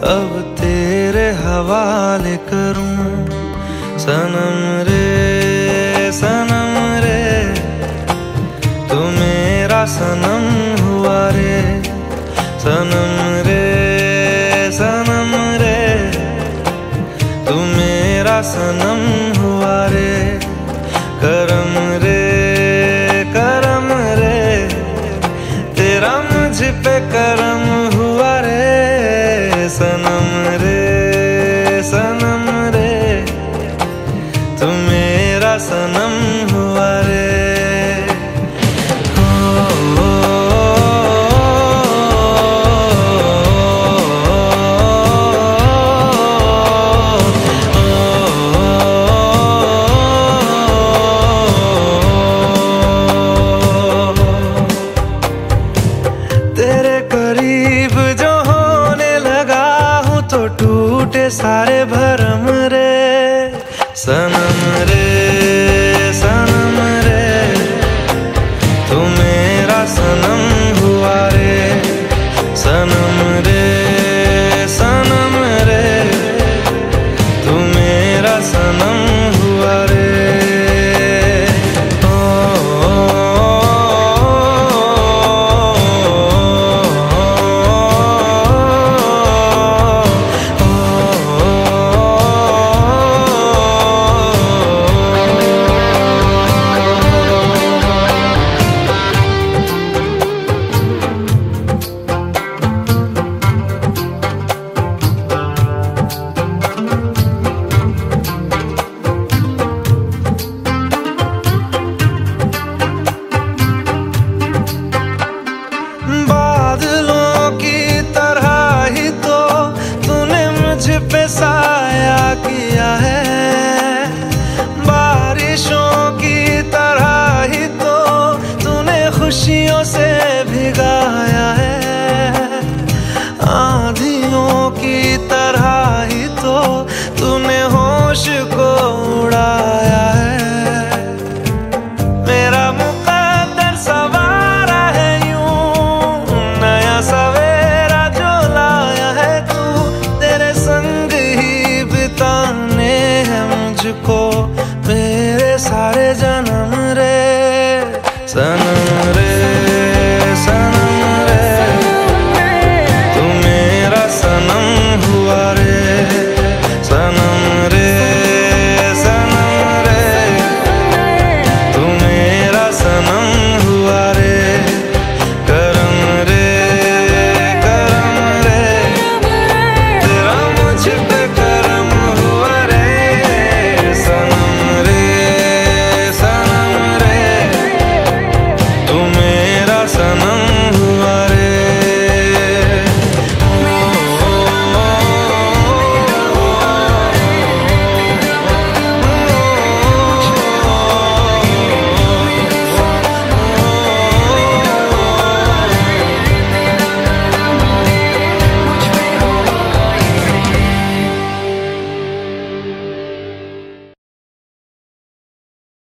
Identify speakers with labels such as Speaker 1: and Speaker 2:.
Speaker 1: अब तेरे हवाले करूँ। सनम रे सनम रे, तू मेरा सनम हुआ रे। सनम रे सनम रे, तू मेरा सनम हुआ रे। करम रे सारे भरम Sana